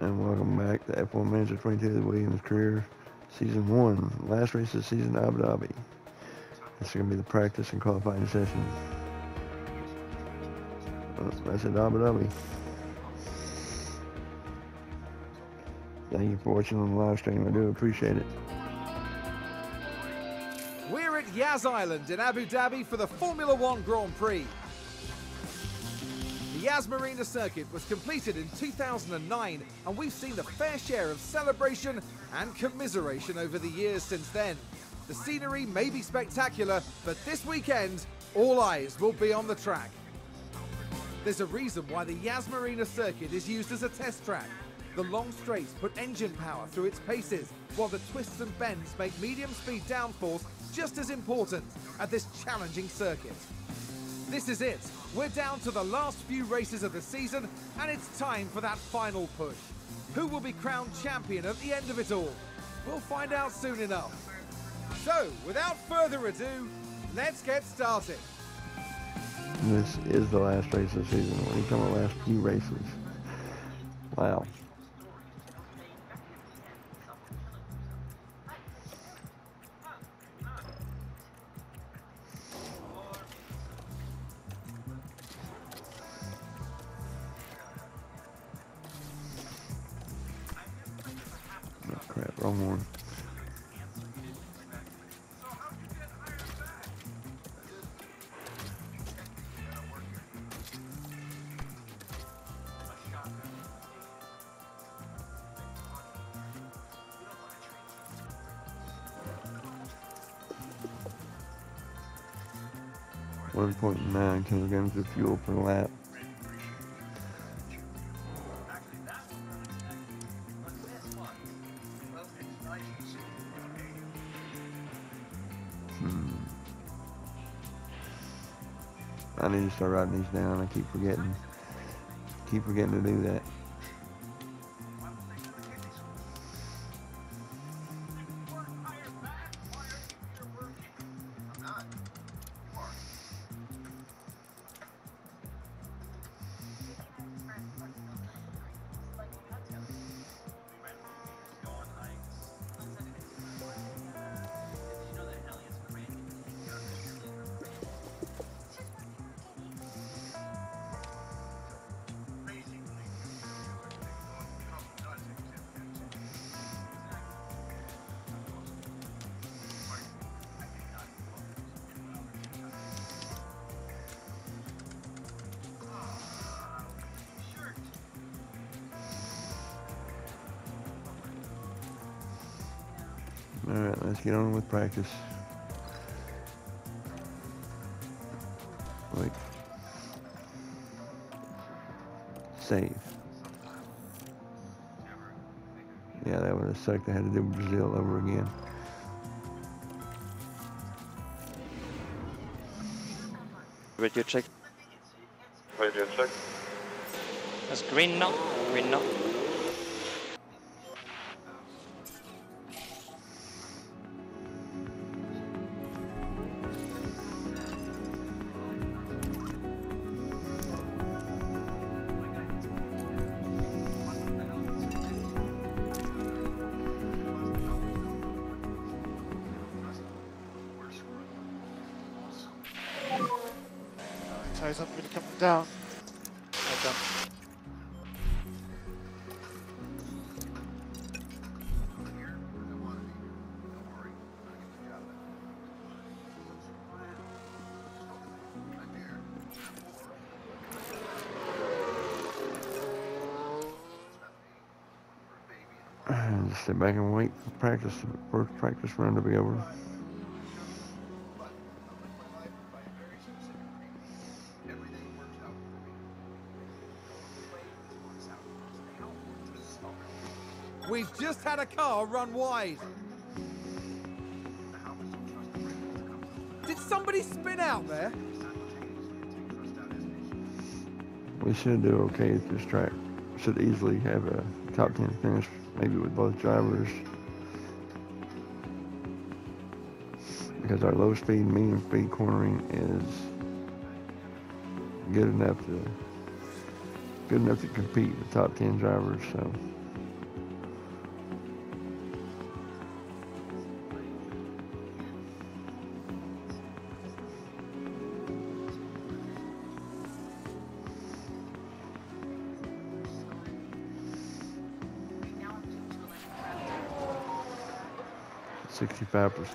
And welcome back to F1 Manager 22 Williams career, season one, last race of the season, Abu Dhabi. This is going to be the practice and qualifying session. Oh, that's at Abu Dhabi. Thank you for watching on the live stream. I do appreciate it. We're at Yas Island in Abu Dhabi for the Formula One Grand Prix. The Yas Marina circuit was completed in 2009 and we've seen a fair share of celebration and commiseration over the years since then. The scenery may be spectacular, but this weekend, all eyes will be on the track. There's a reason why the Yas Marina circuit is used as a test track. The long straights put engine power through its paces, while the twists and bends make medium speed downforce just as important at this challenging circuit. This is it. We're down to the last few races of the season, and it's time for that final push. Who will be crowned champion at the end of it all? We'll find out soon enough. So, without further ado, let's get started. This is the last race of the season. You talking about last few races? Wow. 1.9 kilograms of fuel per lap. Hmm. I need to start writing these down. I keep forgetting. Keep forgetting to do that. On Toes up, really coming down. Done. Just sit back and wait for practice, first practice run to be over. Had a car run wide. Did somebody spin out there? We should do okay at this track. Should easily have a top 10 finish, maybe with both drivers. Because our low speed, medium speed cornering is good enough to good enough to compete with top 10 drivers. So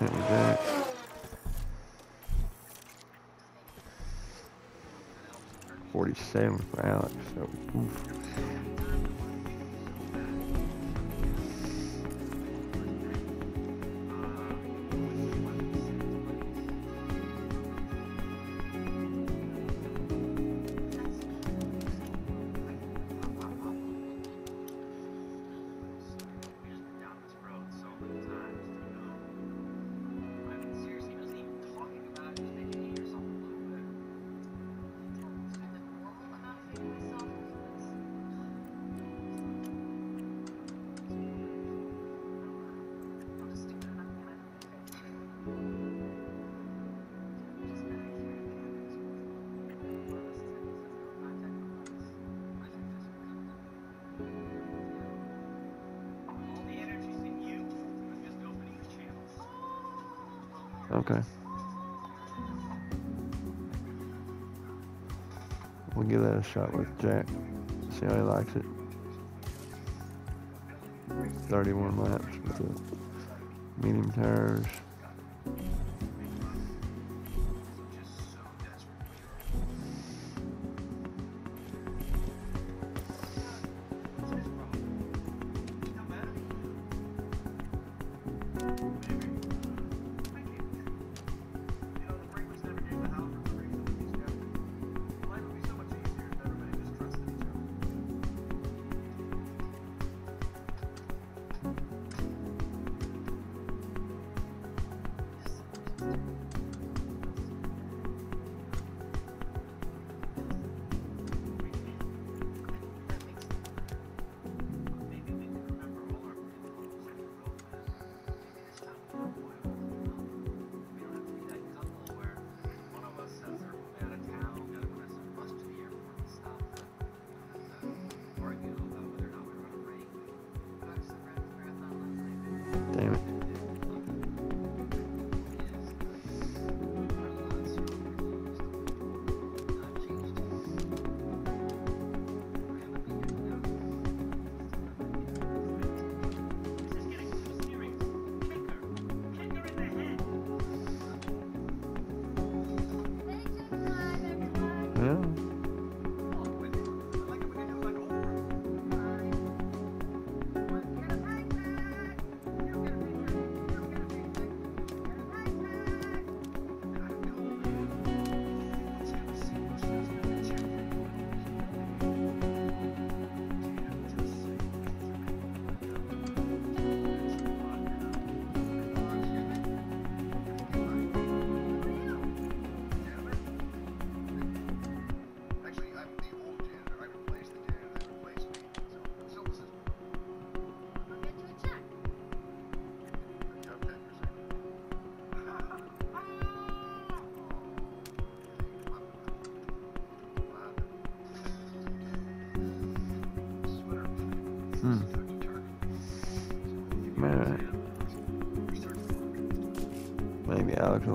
65% reject. Forty-seven for Alex. So, oof. Okay. We'll give that a shot with Jack. See how he likes it. 31 laps with the medium tires.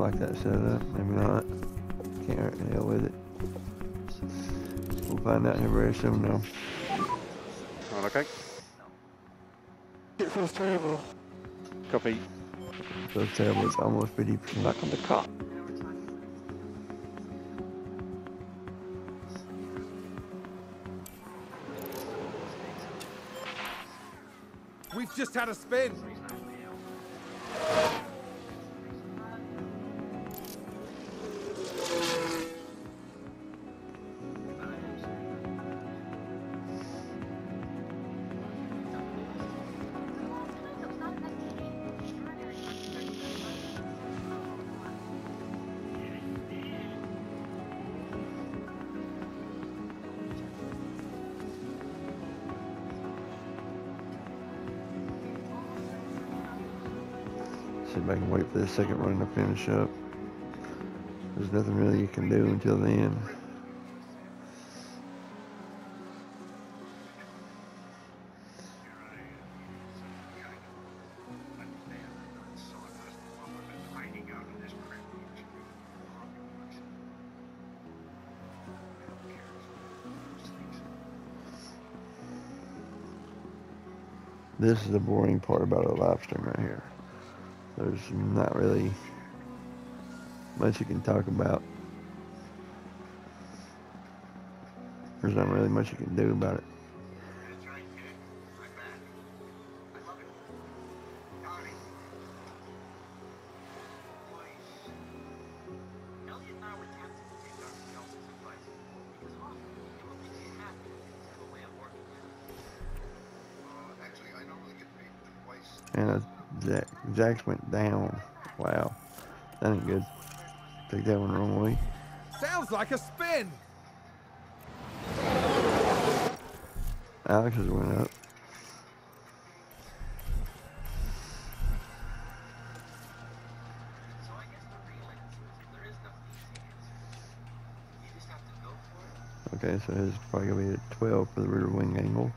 Like that setup. Maybe not. Can't hurt the hell with it. We'll find out here very soon though. All okay. It feels terrible. Copy. So it's terrible. It's almost 50%. Back on the car. We've just had a spin. Sit back and wait for the second run to finish up. There's nothing really you can do until then. This is the boring part about a live stream right here. There's not really much you can talk about. There's not really much you can do about it. Like a spin. Alex's went up. Okay, so his probably gonna be at 12 for the rear wing angle.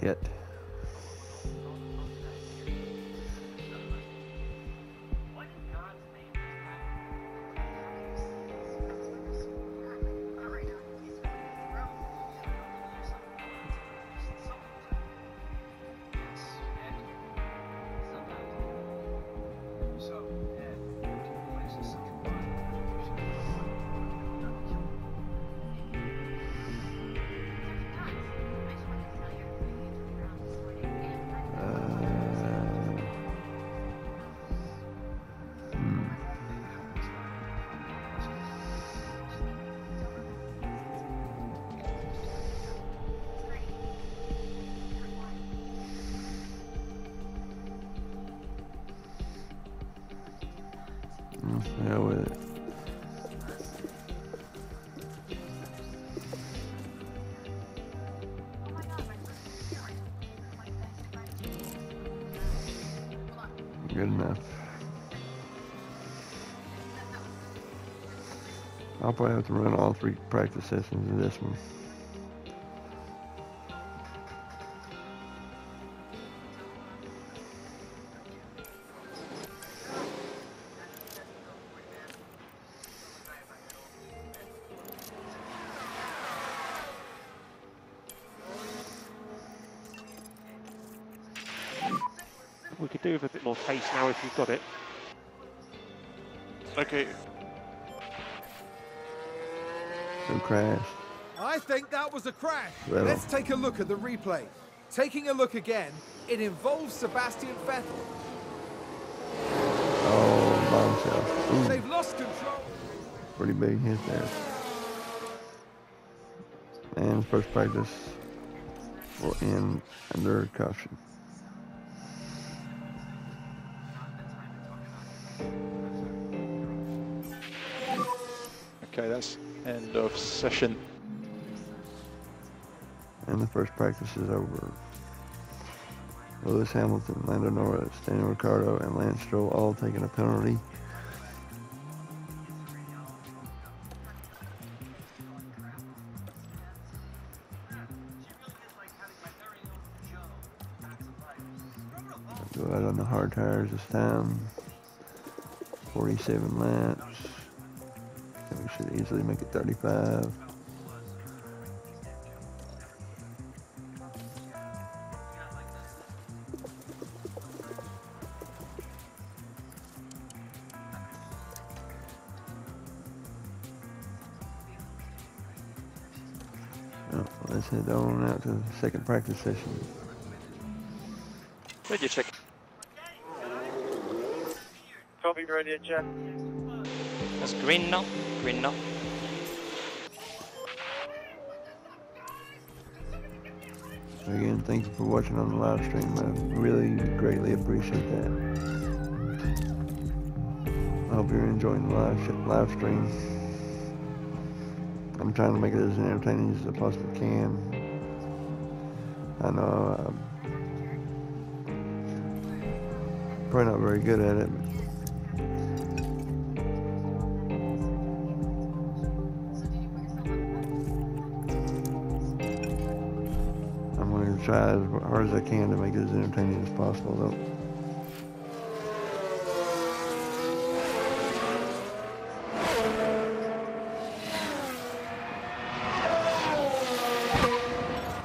Shit. Let's with it. Good enough. I'll probably have to run all three practice sessions of this one. Pace now if you've got it. Okay. No crash. I think that was a crash. Well. Let's take a look at the replay. Taking a look again, it involves Sebastian Vettel. Oh, bombshell. Ooh, They've lost control. pretty big hit there. And first practice will end under caution. Okay, that's end of session. And the first practice is over. Lewis Hamilton, Lando Norris, Daniel Ricciardo, and Lance Stroll all taking a penalty. Go out on the hard tires this time. 47 laps. And we should easily make it 35. Oh, let's head on out to the second practice session. Radio check. Copy, radio check. That's green now. Green now. Again, thank you for watching on the live stream. I really greatly appreciate that. I hope you're enjoying the live live stream. I'm trying to make it as entertaining as I possibly can. I know uh, I'm probably not very good at it. To try as hard as I can to make it as entertaining as possible, though.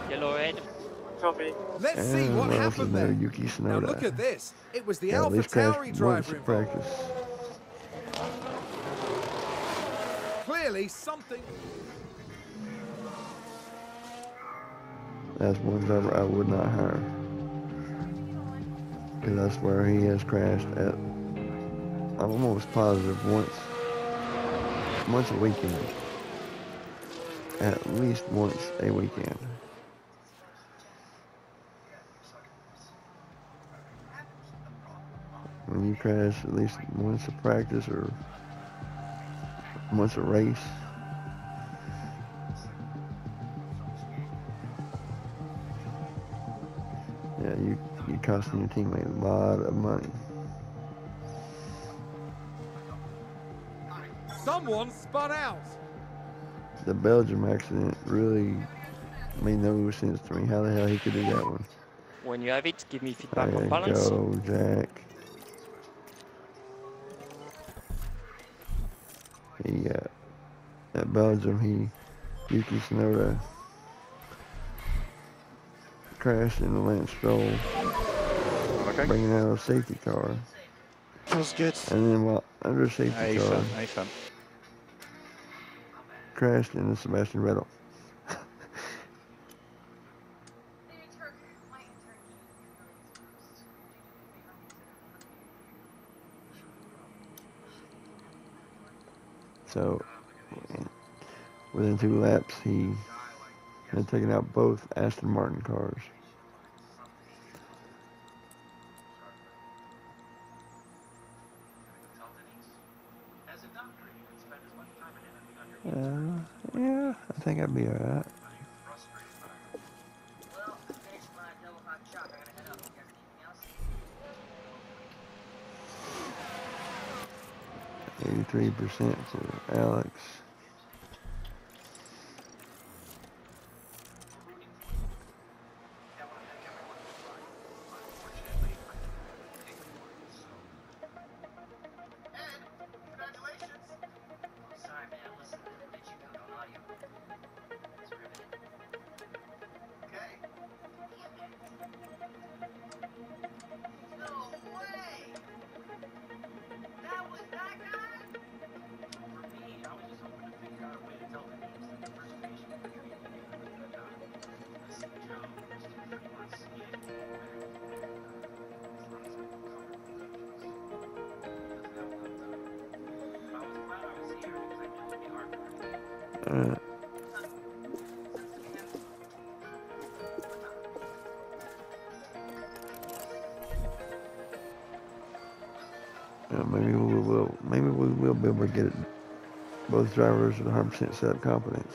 Yellow. Copy. Let's see And what what happened there? there. Yuki Now look at this. It was the Yeah, at Alpha least crashed Tauri once driver at involved. practice. Clearly something. That's one driver I would not hire. Because swear he has crashed at, I'm almost positive, once, once a weekend. At least once a weekend. When you crash at least once a practice or once a race, costing your teammate a lot of money. Someone spun out. The Belgium accident really made no sense to me how the hell he could do that one. When you have it, give me feedback There on you balance. go, Jack. He, uh, at Belgium, he, Yuki Tsunoda, crashed into Lance Stroll, Okay. bringing out a safety car. Feels good. And then while under a safety car, Nathan, Nathan. crashed into Sebastian Vettel. So, within two laps, he had taken out both Aston Martin cars. Uh, yeah, I think I'd be alright. Eighty-three percent for Alex. Drivers with 100% setup competence.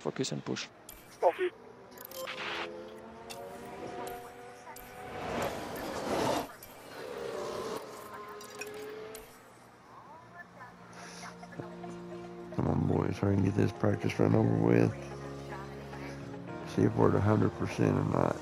Focus and push. This practice run over with. See if we're at 100% or not.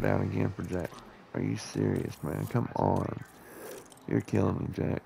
Down again for Jack. Are you serious, man? Come on. You're killing me, Jack.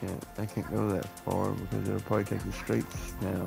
Can't. I can't go that far because it'll probably take the straights now.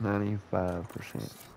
95%.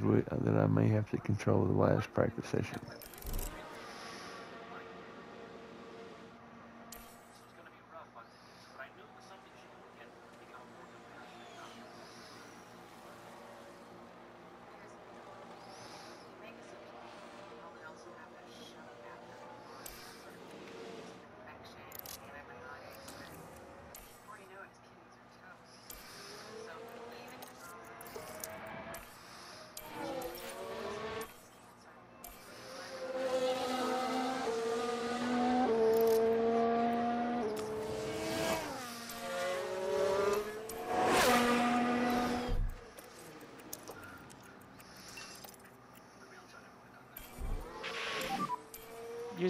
That I may have to control the last practice session.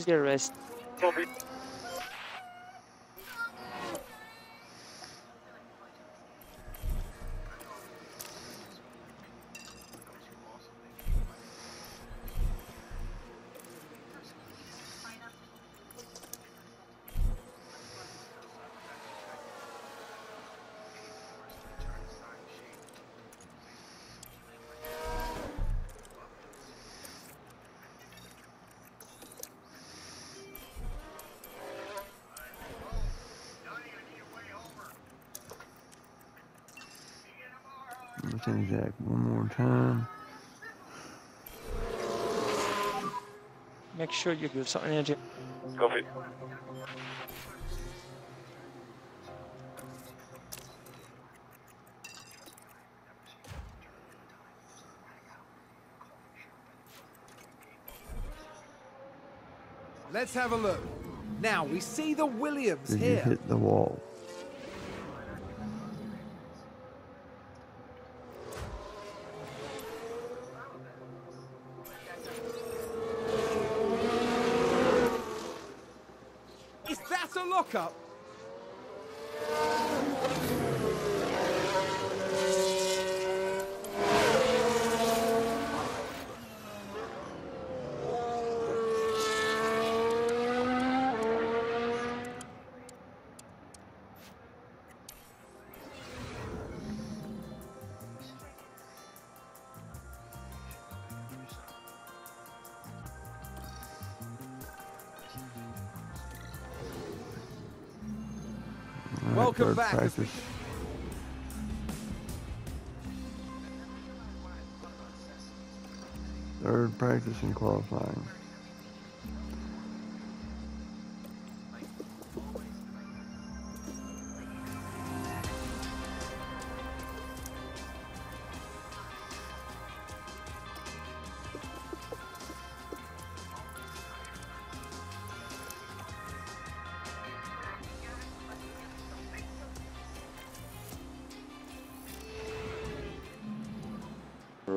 Use the Let's one more time. Make sure you give some energy. Copy. Let's have a look. Now we see the Williams Did you hit the wall? Back Practice. Third practice in qualifying.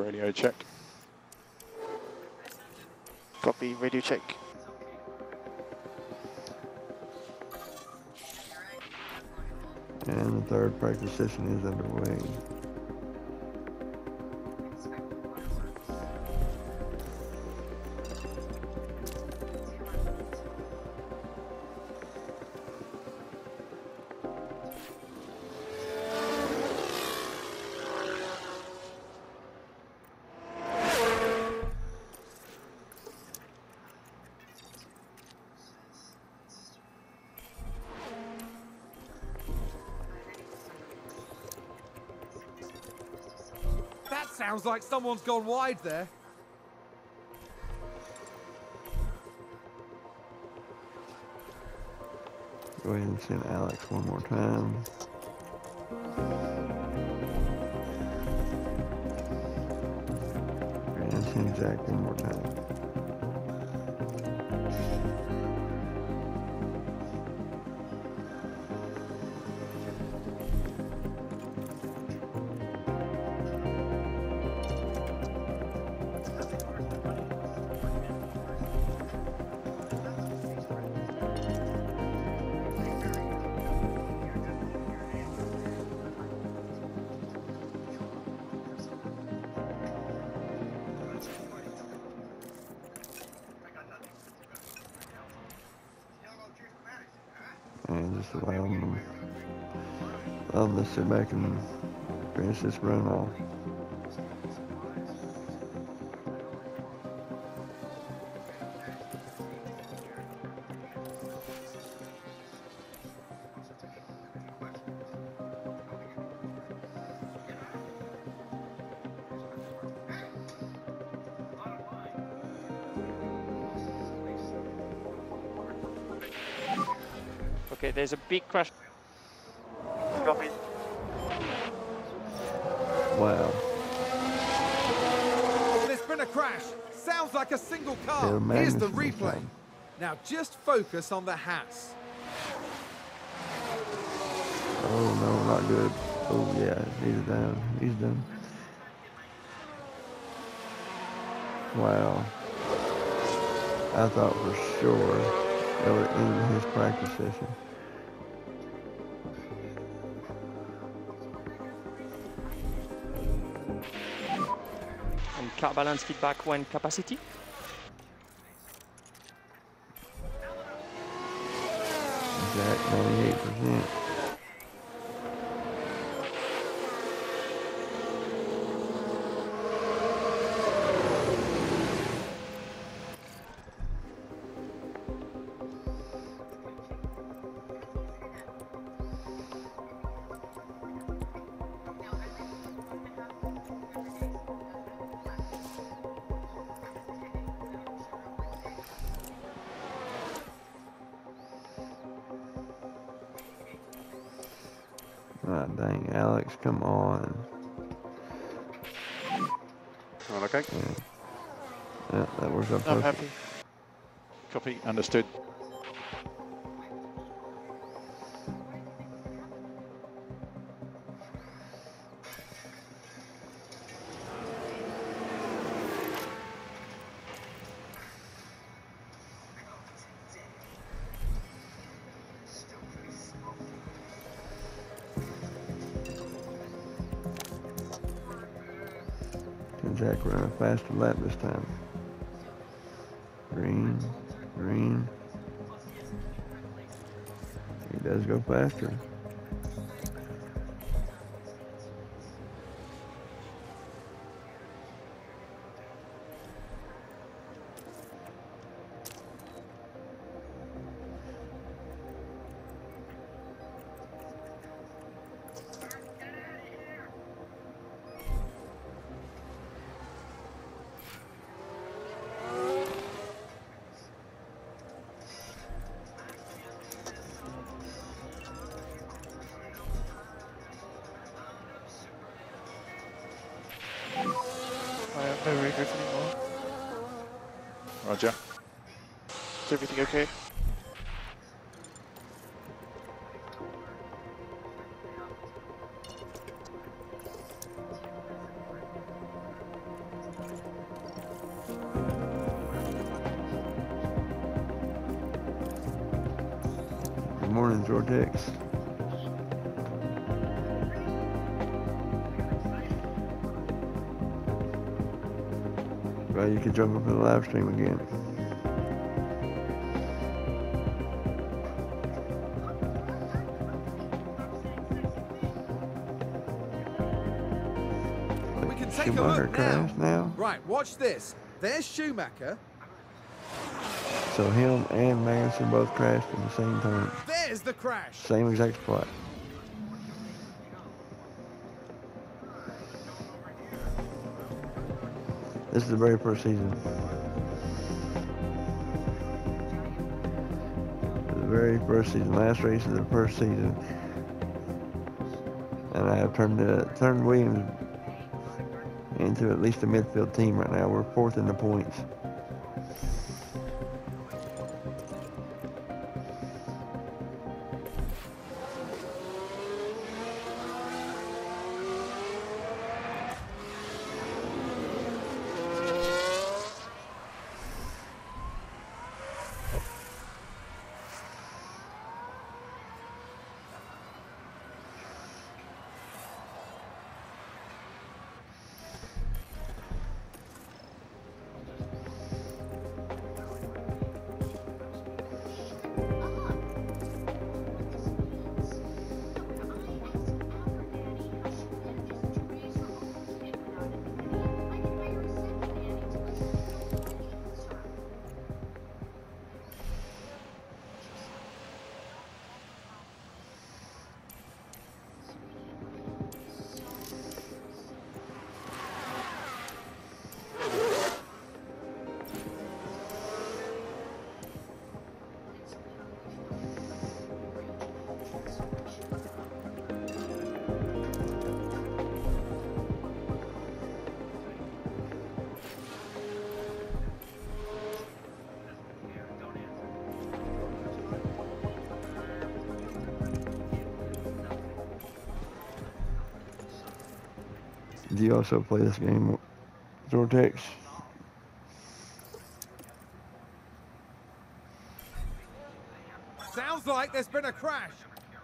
Radio check. Copy, radio check. And the third practice session is underway. Sounds like someone's gone wide there. Go ahead and send Alex one more time. And send Jack one more time. Allow them, allow them to sit back and finish this run off. Big crash. Copy. Wow. There's been a crash. Sounds like a single car. Here's the replay. fine. Now just focus on the hats. Oh no, not good. Oh yeah, he's down. He's done. Wow. I thought for sure that would end his practice session. Car balance feedback when capacity. Jack, 98%. Ah, dang, Alex, come on. All okay. Yeah, yeah that works out I'm perfect. happy. Copy. Understood. Faster lap this time? Green, green. He does go faster. You could jump up in the live stream again. We can take a look now. now. Right, watch this. There's Schumacher. So him and Magnussen both crashed at the same time. There's the crash. Same exact spot. This is the very first season. The very first season. Last race of the first season. And I have turned uh, turned Williams into at least a midfield team right now. We're fourth in the points. Do you also play this game, Zortex? Sounds like there's been a crash.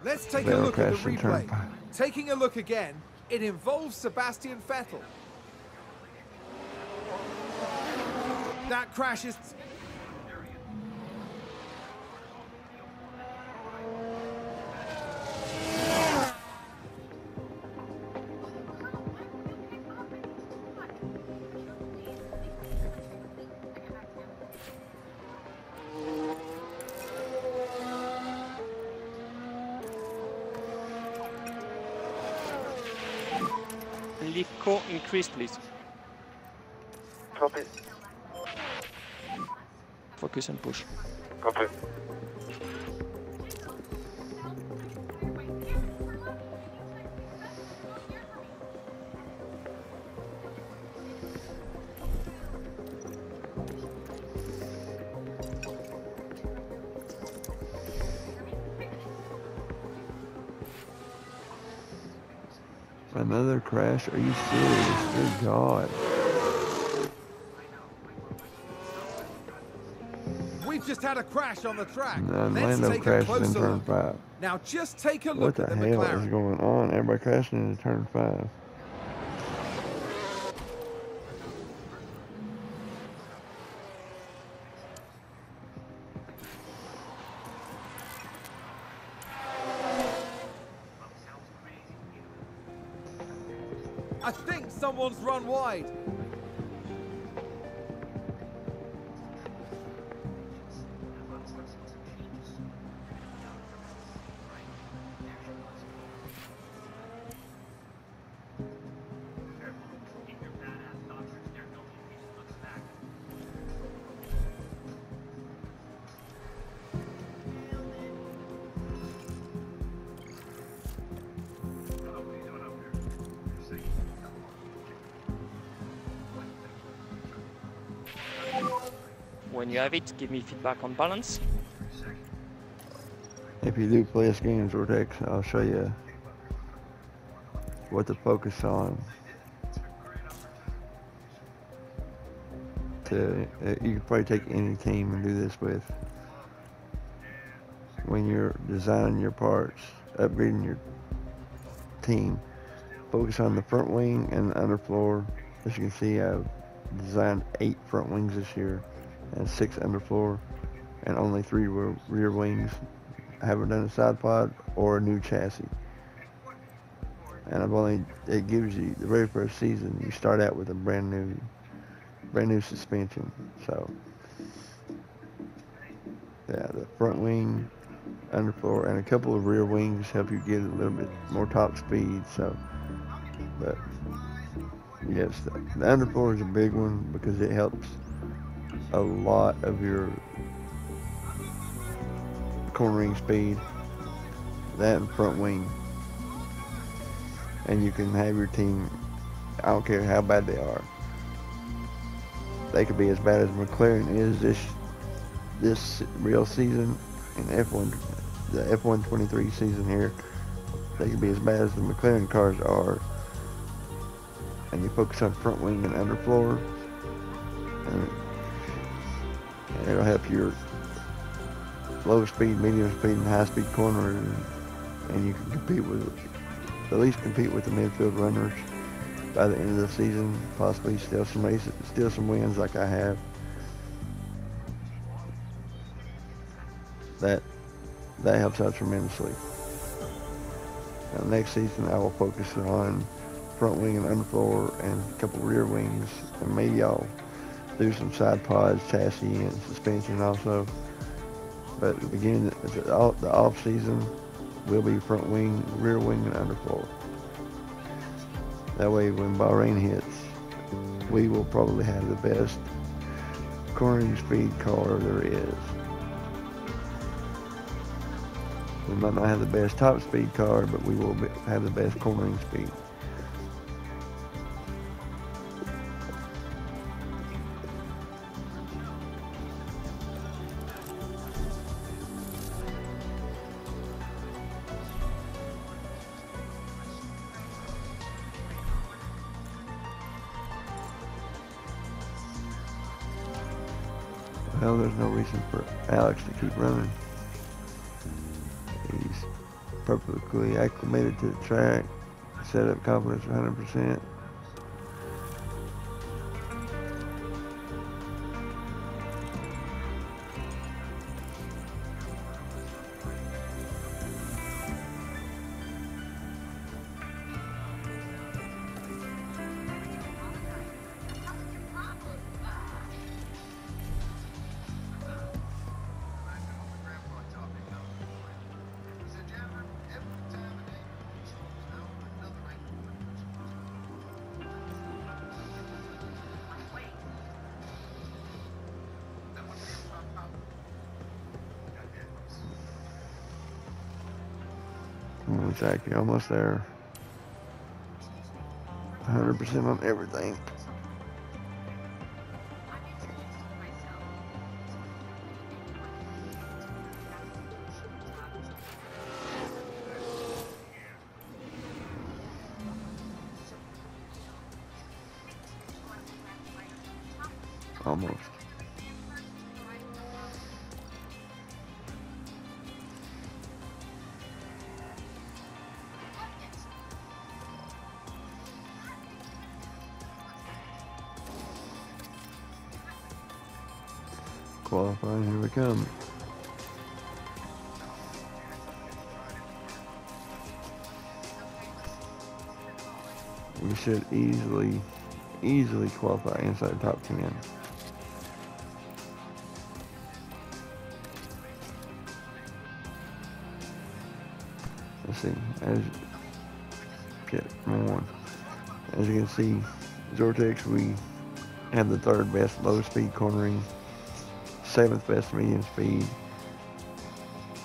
Let's take a look at the replay. Taking a look again, it involves Sebastian Vettel. That crash is increase, please. Copy. Focus and push. Copy. Crash? Are you serious? Good God. We've just had a crash on the track. And Let's Lando take a in closer turn look. five. Now just take a What look the at the hell is going on? Everybody crashing into turn five. I think someone's run wide. When you have it, give me feedback on balance. If you do play this game, Vortex, I'll show you what to focus on. To uh, you can probably take any team and do this with. when you're designing your parts, upgrading your team, focus on the front wing and the underfloor. As you can see, I've designed eight front wings this year and six underfloor and only three rear, rear wings. I haven't done a side pod or a new chassis. And I've only, it gives you, the very first season, you start out with a brand new, brand new suspension. So, yeah, the front wing, underfloor, and a couple of rear wings help you get a little bit more top speed. So, but yes, the, the underfloor is a big one because it helps a lot of your cornering speed. That and front wing. And you can have your team, I don't care how bad they are. They could be as bad as McLaren is this this real season in F1, the F123 season here. They could be as bad as the McLaren cars are. And you focus on front wing and underfloor. And it'll help your low speed, medium speed, and high speed corners, and, and you can compete with, at least compete with the midfield runners by the end of the season. Possibly steal some races, steal some wins like I have. That that helps out tremendously. Now, next season, I will focus on front wing and underfloor and a couple rear wings, and maybe I'll do some side pods, chassis, and suspension also. But at the the off, season will be front wing, rear wing, and underfloor. That way, when Bahrain hits, we will probably have the best cornering speed car there is. We might not have the best top speed car, but we will have the best cornering speed. Reason for Alex to keep running. He's perfectly acclimated to the track, set up confidence 100%. You're almost there. 100% on everything. Should easily, easily qualify inside top 10. Let's see, as, get more. As you can see, Zortex, we have the third best low speed cornering seventh best medium speed,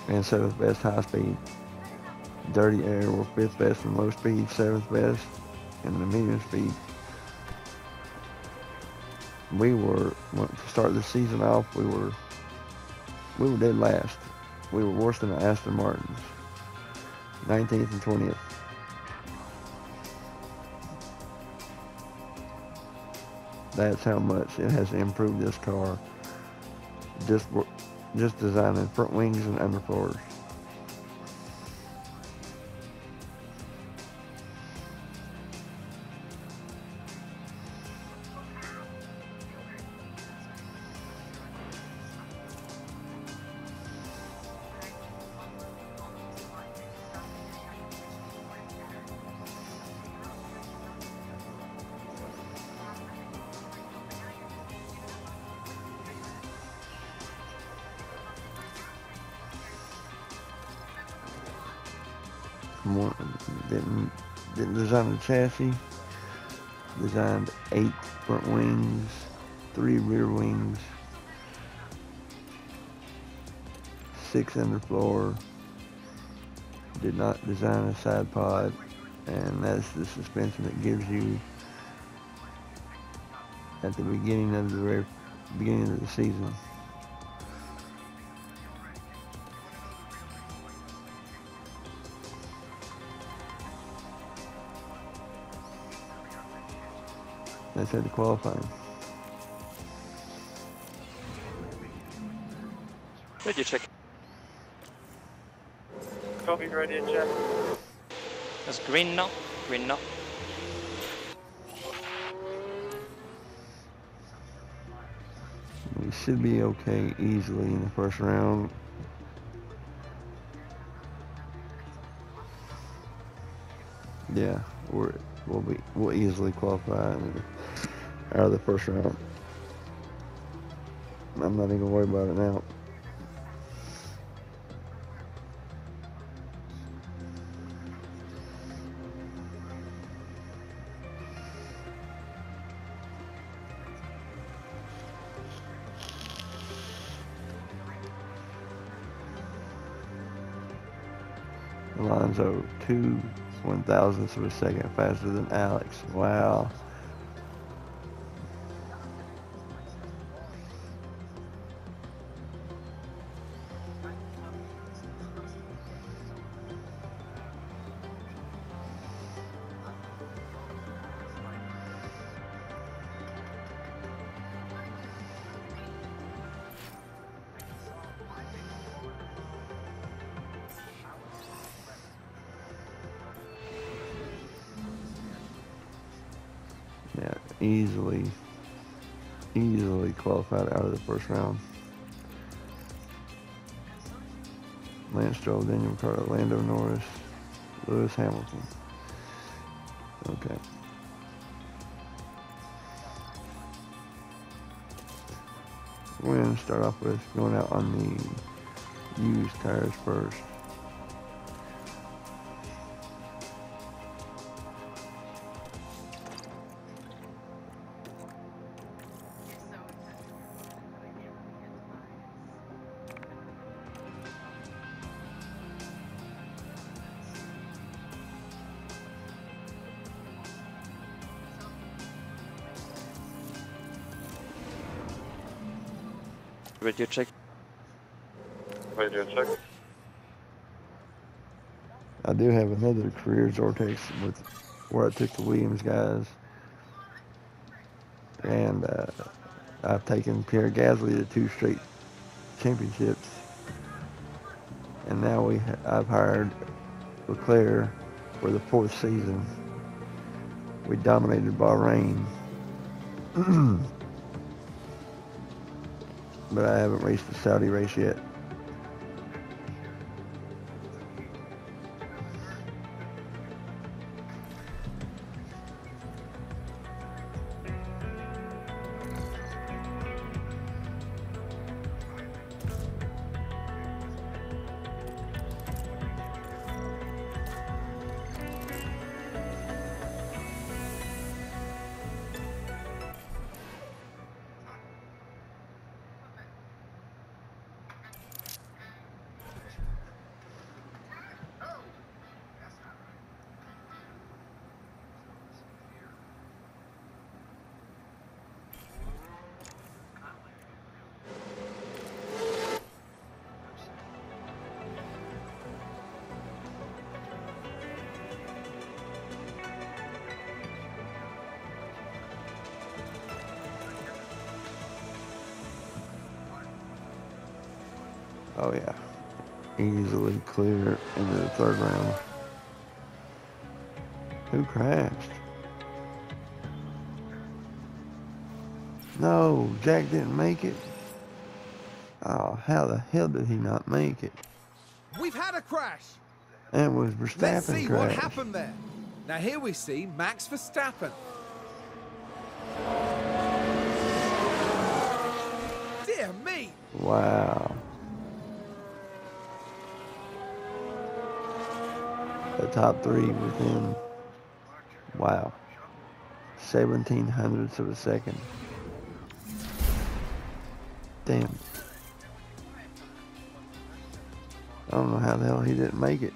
and seventh best high speed. Dirty Air were fifth best in low speed, seventh best in the medium speed. We were to start the season off. We were we were dead last. We were worse than the Aston Martins, 19th and 20th. That's how much it has improved this car just just designing front wings and underfloors. Chassis. Designed eight front wings, three rear wings, six underfloor. Did not design a side pod, and that's the suspension that gives you at the beginning of the beginning of the season. That's at the qualifying. Did you check? Copy, ready to check. It's green now. Green now. We should be okay easily in the first round. Yeah, we're we'll be we'll easily qualify out of the first round. I'm not even gonna about it now. One thousandths of a second faster than Alex. Wow. Stroll, Lando Norris, Lewis Hamilton. Okay. We're going to start off with going out on the used tires first. Did you check? Ready to check. I do have another career Zortex with where I took the Williams guys, and uh, I've taken Pierre Gasly to two straight championships, and now we ha- I've hired Leclerc for the fourth season. We dominated Bahrain, but I haven't raced the Saudi race yet. Crashed? No, Jack didn't make it. Oh, how the hell did he not make it? We've had a crash. And it was Let's Verstappen see what happened there. Now here we see Max Verstappen. Dear me, Wow. The top three within, wow, 17 hundredths of a second. Damn. I don't know how the hell he didn't make it.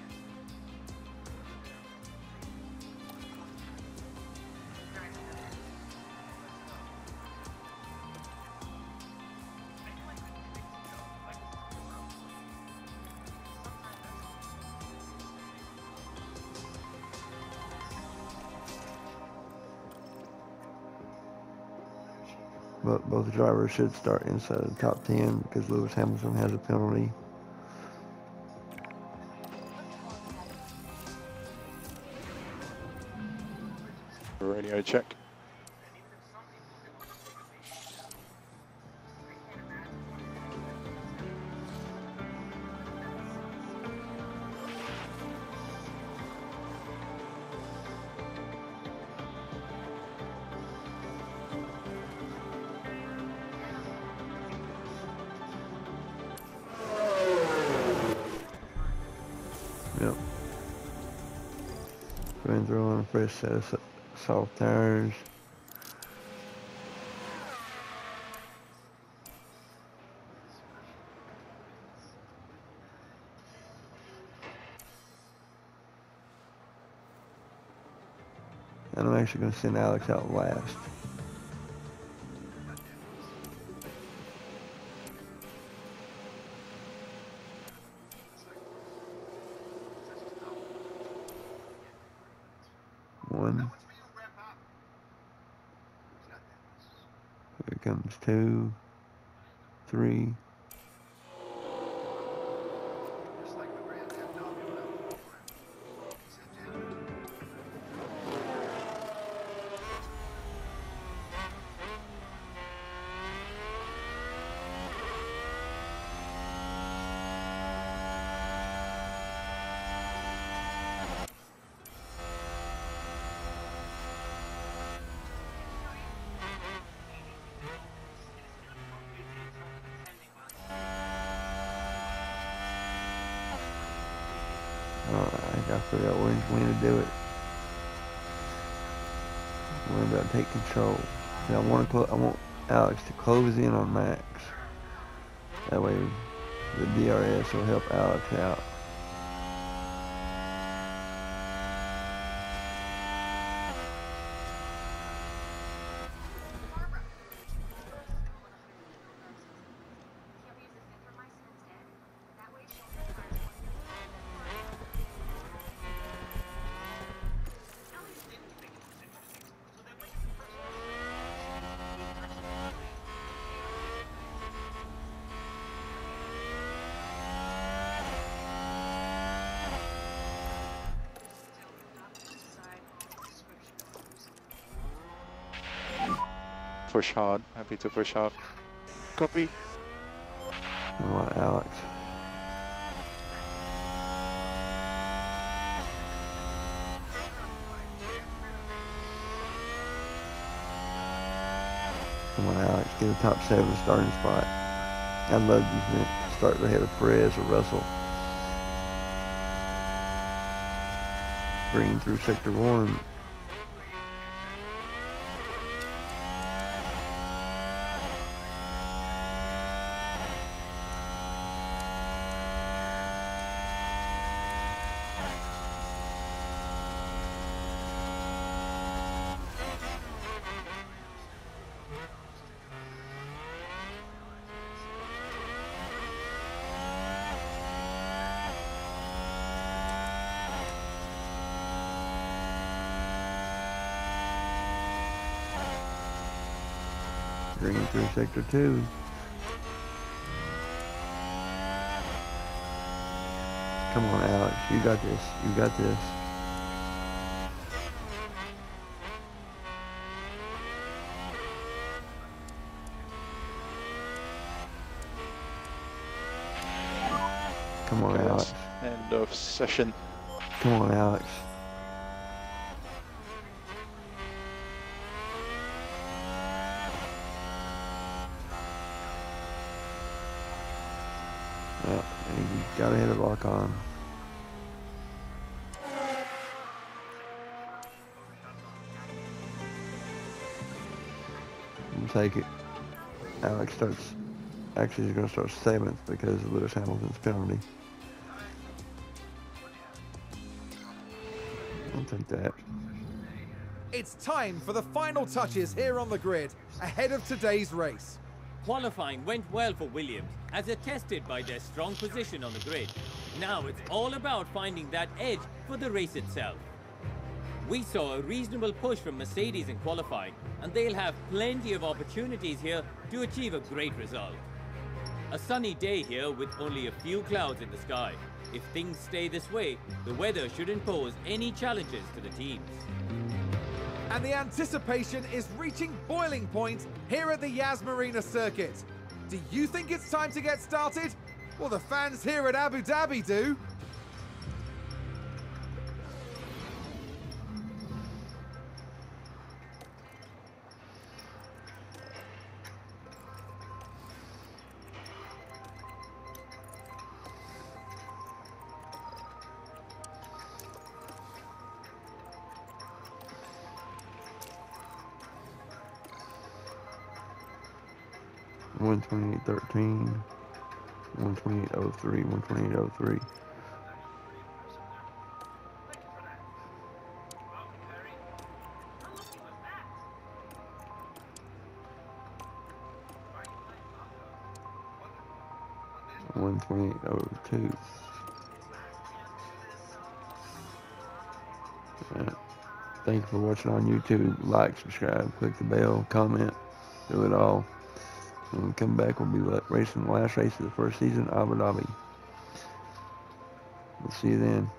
Should start inside the top 10 because Lewis Hamilton has a penalty. Radio check. Tires. I'm actually going to send Alex out last. Two, I want Alex to close in on Max. That way, the DRS will help Alex out. Push hard. Happy to push hard. Copy. I want Alex. Come on, Alex, get a top seven starting spot. I'd love you to start ahead of Perez or Russell. Green through sector one. Green through sector two. Come on, Alex. You got this. You got this. Come on, Alex. End of session. Come on, Alex. Yeah, and you gotta hit it lock on. Take it. Alex starts, actually he's gonna start seventh because of Lewis Hamilton's penalty. I'll take that. It's time for the final touches here on the grid ahead of today's race. Qualifying went well for Williams, as attested by their strong position on the grid. Now it's all about finding that edge for the race itself. We saw a reasonable push from Mercedes in qualifying, and they'll have plenty of opportunities here to achieve a great result. A sunny day here with only a few clouds in the sky. If things stay this way, the weather shouldn't pose any challenges to the teams. And the anticipation is reaching boiling point here at the Yas Marina circuit. Do you think it's time to get started? Well, the fans here at Abu Dhabi do. 128.13, 128.03, 128.03. Yeah. Thank you for watching on YouTube. Like, subscribe, click the bell, comment, do it all. When we come back, we'll be racing the last race of the first season, Abu Dhabi. We'll see you then.